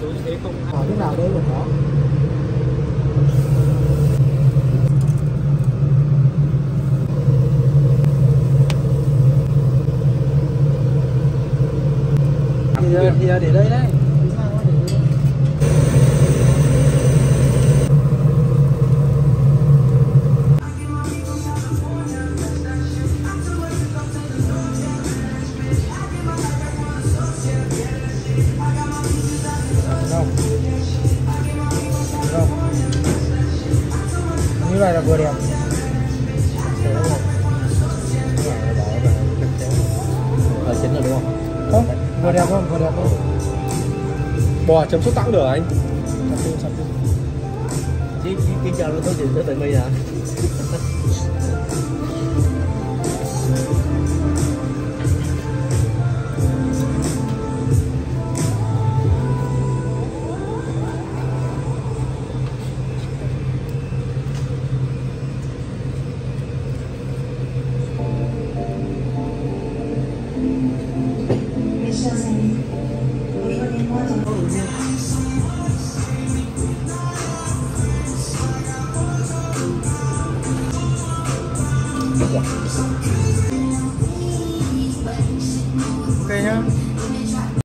số như thế không ở cái nào đây của nó thì giờ, thì giờ để đây đấy. Không? Không? Như này là vừa đẹp? Ờ chính là đúng không? không vừa đẹp không? Vừa đẹp không? Bò chấm sốt tặng được anh? Đi sắp đi Chứ cái chờ nó tới gì tới tận bây giờ 对呀。